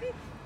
Beep.